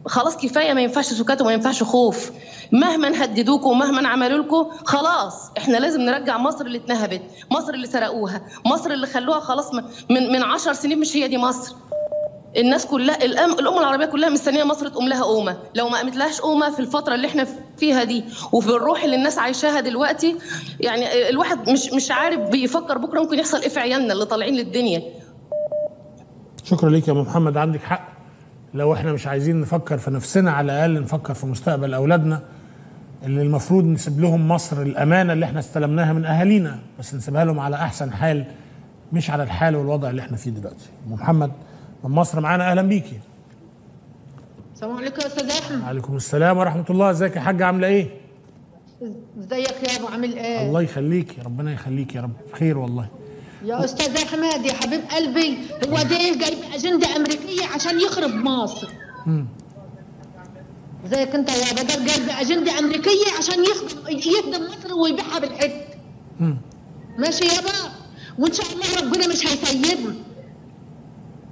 خلاص كفاية ما ينفعش سكات وما ينفعش خوف. مهما هددوكوا ومهما عملوا لكم خلاص. إحنا لازم نرجع مصر اللي اتنهبت مصر اللي سرقوها مصر اللي خلوها خلاص من من 10 سنين مش هي دي مصر. الناس كلها الأم الأمة العربية كلها مستنية مصر تقوم لها قومة لو ما قامت لهاش قومة في الفترة اللي إحنا فيها دي وفي الروح اللي الناس عايشاها دلوقتي يعني الواحد مش مش عارف بيفكر بكرة ممكن يحصل إيه في عيالنا اللي طالعين للدنيا. شكرا ليك يا محمد. عندك حق. لو إحنا مش عايزين نفكر في نفسنا على الأقل نفكر في مستقبل أولادنا اللي المفروض نسيب لهم مصر الأمانة اللي إحنا استلمناها من أهالينا بس نسيبها لهم على أحسن حال مش على الحال والوضع اللي إحنا فيه دلوقتي. محمد من مصر معانا أهلا بيكي السلام عليكم يا أستاذ أحمد. وعليكم السلام ورحمة الله. إزيك يا حاجة عاملة إيه؟ إزيك يا أبو؟ عامل إيه؟ الله يخليك ربنا يخليك يا رب. خير والله. يا أستاذ أحمد يا حبيب قلبي هو ده جايب اجنده أمريكية عشان يخرب مصر. مم. زيك أنت يا بدر؟ جايب اجنده أمريكية عشان يخدم يخدم مصر ويبيعها بالحد. ماشي يابا وإن شاء الله ربنا مش هيسيبنا.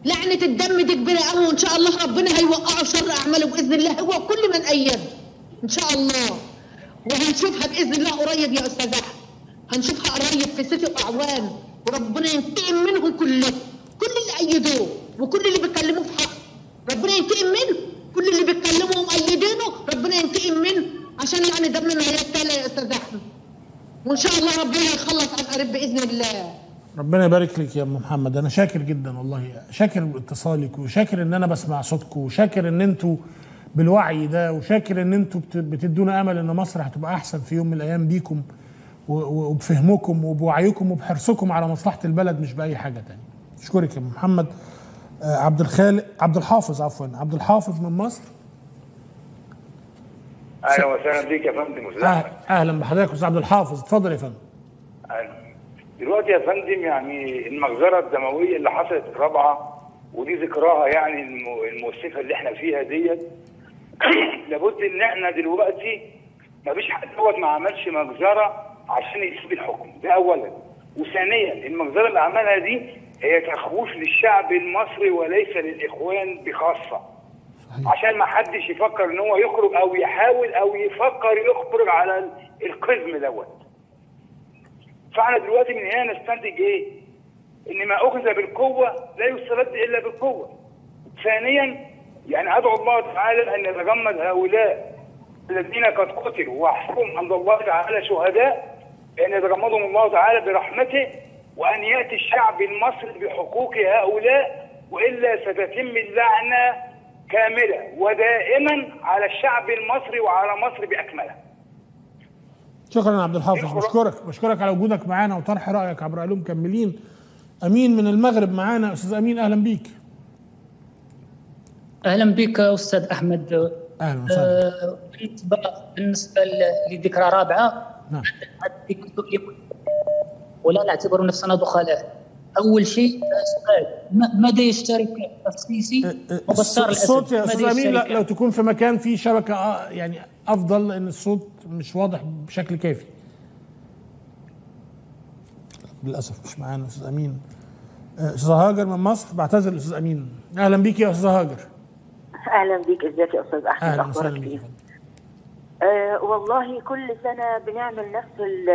لعنة الدم دي كبيرة قوي وإن شاء الله ربنا هيوقعه شر أعماله بإذن الله. هو كل من ايده إن شاء الله. وهنشوفها بإذن الله قريب يا أستاذ احمد هنشوفها قريب في ست اعوام وربنا ينتقم منهم كلهم كل اللي ايدوه وكل اللي بيتكلموا في حق. ربنا ينتقم منه. كل اللي بيتكلموا مؤيدينه ربنا ينتقم منه. عشان يعني دمنا هيتالى يا أستاذ أحمد. وإن شاء الله ربنا يخلص عن قريب بإذن الله. ربنا يبارك لك يا أم محمد. أنا شاكر جدا والله. شاكر اتصالك وشاكر إن أنا بسمع صوتكم وشاكر إن أنتوا بالوعي ده وشاكر إن أنتوا بت- بتدونا أمل إن مصر هتبقى أحسن في يوم من الأيام بيكم وبفهمكم وبوعيكم وبحرصكم على مصلحة البلد مش بأي حاجة تانية. أشكرك يا محمد. آه، عبد الخالق عبد الحافظ عفوا. عبد الحافظ من مصر؟ أهلا وسهلا بيك يا فندم أحمد. أهلا بحضرتك أستاذ عبد الحافظ. اتفضل يا فندم. دلوقتي يا فندم يعني المجزرة الدموية اللي حصلت في رابعة ودي ذكراها يعني الم- المؤسفه اللي إحنا فيها ديت. لابد ان إحنا دلوقتي ما فيش حد دوت ما عملش مجزرة عشان يسيب الحكم. ده اولا. وثانيا المجزرة اللي عملها دي هي تخويف للشعب المصري وليس للإخوان بخاصة. عشان ما حدش يفكر إن هو يخرج أو يحاول أو يفكر يخرج على ال- القزم دوت. فاحنا دلوقتي من هنا نستنتج إيه؟ إن ما أخذ بالقوة لا يسترد إلا بالقوة. ثانيا يعني أدعو الله تعالى أن يتجمد هؤلاء الذين قد قتلوا واحسبهم عند الله تعالى شهداء ان يتجمدهم الله تعالى برحمته وأن يأتي الشعب المصري بحقوق هؤلاء وإلا ستتم اللعنة كاملة ودائما على الشعب المصري وعلى مصر بأكملها. شكرا عبد الحافظ. بشكرك. بشكرك على وجودك معانا وطرح رأيك عبر علوم مكملين أمين من المغرب معانا. أستاذ أمين أهلا بيك. أهلا بك أستاذ أحمد. أهلا وسهلا. آه، بالنسبة بالنسبة ل- لذكرى رابعة. نعم. ولا نعتبر نفسنا دخلاء. أول شيء سؤال ما- ماذا يشترك السيسي وبشار الصوت الأسد يا ماذا أستاذ امين؟ لو تكون في مكان فيه شبكة آه، يعني أفضل لأن الصوت مش واضح بشكل كافي. للأسف مش معانا أستاذ أمين. أستاذ هاجر من مصر بعتذر أستاذ أمين. أهلا بيك يا أستاذ هاجر. أهلا بيك إزيك يا أستاذ أحمد؟ أهلا أخبارك وسهلا إيه؟ بيك. آه والله كل سنة بنعمل نفس ال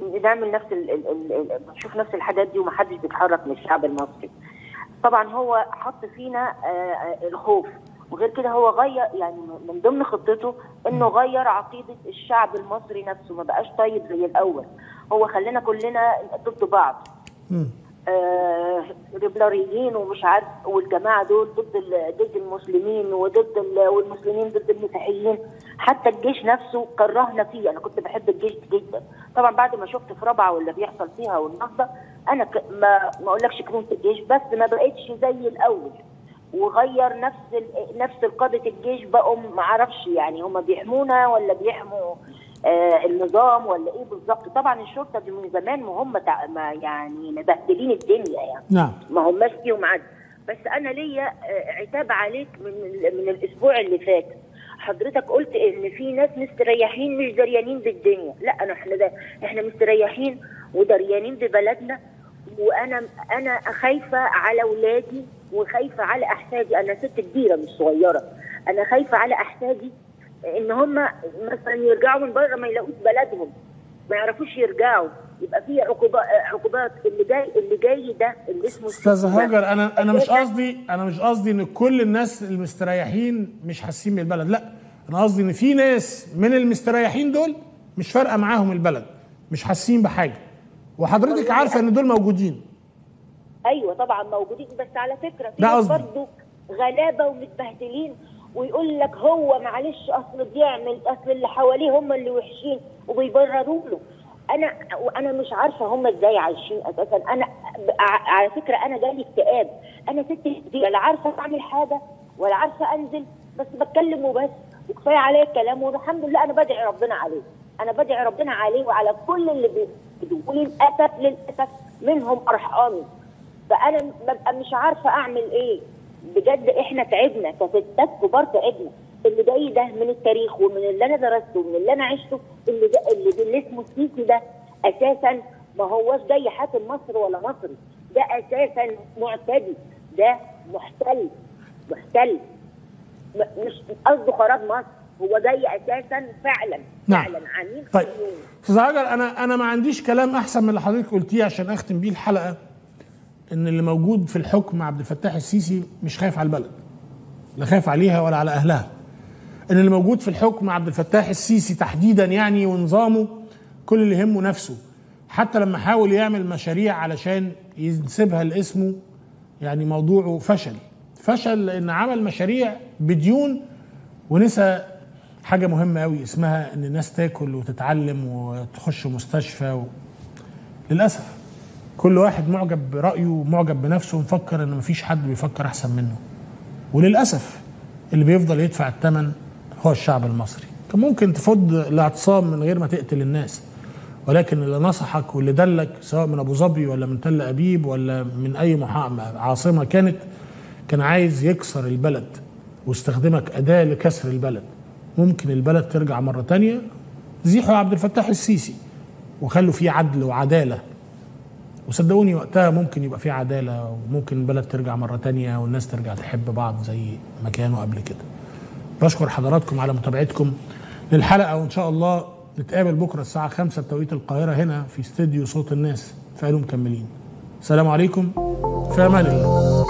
بنعمل نفس ال ال ال بنشوف نفس الحاجات دي ومحدش بيتحرك من الشعب المصري. طبعا هو حط فينا آه آه، الخوف. وغير كده هو غير يعني من ضمن خطته إنه غير عقيدة الشعب المصري نفسه ما بقاش طيب زي الأول. هو خلينا كلنا ضد بعض آه، ريبلاريين ومش عارف والجماعة دول ضد ضد المسلمين وضد ال- والمسلمين ضد المسيحيين. حتى الجيش نفسه كرهنا فيه. أنا كنت بحب الجيش جدا. طبعا بعد ما شفت في رابعة واللي بيحصل فيها والنهضه أنا ك... ما ما أقولكش كرهت الجيش بس ما بقتش زي الأول. وغير نفس ال... نفس قادة الجيش بقوا ما أعرفش يعني هم بيحمونا ولا بيحموا آه النظام ولا إيه بالظبط. طبعا الشرطة دي من زمان ما هم يعني مبهدلين الدنيا يعني. نعم. ما هماش فيهم عدل. بس أنا ليا آه، عتاب عليك من من الأسبوع اللي فات. حضرتك قلت إن في ناس مستريحين مش دريانين بالدنيا. لا أنا إحنا ده إحنا مستريحين ودريانين ببلدنا. وأنا أنا خايفة على أولادي وخايفة على أحفادي. أنا ست كبيرة مش صغيرة. أنا خايفة على أحفادي إن هم مثلا يرجعوا من بره ما يلاقوش بلدهم. ما يعرفوش يرجعوا. يبقى في عقوبات عقوبات. اللي جاي اللي جاي ده اللي اسمه أستاذ. هاجر أنا أنا مش أساساً قصدي أنا مش قصدي إن كل الناس المستريحين مش حاسين بالبلد. لا. أنا قصدي إن في ناس من المستريحين دول مش فارقة معاهم البلد. مش حاسين بحاجة. وحضرتك عارفة إن دول موجودين. أيوه طبعا موجودين. بس على فكرة في. برضه غلابة ومتبهدلين. ويقول لك هو معلش أصل بيعمل أصل اللي حواليه هم اللي وحشين وبيبرروا له. أنا وأنا مش عارفة هم إزاي عايشين أساسا. أنا على فكرة أنا جالي اكتئاب. أنا ست كبيره لا عارفة أعمل حاجة ولا عارفة أنزل بس بتكلم وبس. وكفاية عليا الكلام والحمد لله أنا بدعي ربنا عليه. أنا بدعي ربنا عليه وعلى كل اللي بيدوا وللاسف للأسف منهم أرحامي. فأنا ببقى مش عارفة أعمل إيه. بجد إحنا تعبنا كستات كبار تعبنا. اللي جاي ده من التاريخ ومن اللي أنا درسته ومن اللي أنا عشته اللي ده اللي, اللي اسمه السيسي ده أساسا ما هوش جاي حاكم مصر ولا مصري. ده أساسا معتدي ده محتل محتل. مش قصده خراب مصر هو جاي أساسا فعلا نعم. فعلا عميل طيب. أستاذ هاجر أنا أنا ما عنديش كلام أحسن من اللي حضرتك قلتيه عشان أختم بيه الحلقة. إن اللي موجود في الحكم عبد الفتاح السيسي مش خايف على البلد. لا خايف عليها ولا على أهلها. إن اللي موجود في الحكم عبد الفتاح السيسي تحديدا يعني ونظامه كل اللي يهمه نفسه. حتى لما حاول يعمل مشاريع علشان ينسبها لاسمه يعني موضوعه فشل. فشل لأن عمل مشاريع بديون ونسى حاجة مهمة قوي اسمها إن الناس تاكل وتتعلم وتخش مستشفى و... للأسف. كل واحد معجب برأيه ومعجب بنفسه ومفكر إن مفيش حد بيفكر أحسن منه. وللأسف اللي بيفضل يدفع الثمن هو الشعب المصري. كان ممكن تفض الأعتصام من غير ما تقتل الناس ولكن اللي نصحك واللي دلك سواء من أبو ظبي ولا من تل أبيب ولا من أي. عاصمة كانت كان عايز يكسر البلد واستخدمك أداة لكسر البلد. ممكن البلد ترجع مرة تانية. زيحوا عبد الفتاح السيسي وخلوا فيه عدل وعدالة. وصدقوني وقتها ممكن يبقى فيه عدالة وممكن البلد ترجع مرة تانية والناس ترجع تحب بعض زي ما كانوا قبل كده. بشكر حضراتكم على متابعتكم للحلقة وإن شاء الله نتقابل بكرة الساعة 5 بتوقيت القاهرة هنا في استديو صوت الناس فقالوا مكملين. السلام عليكم في أمان الله.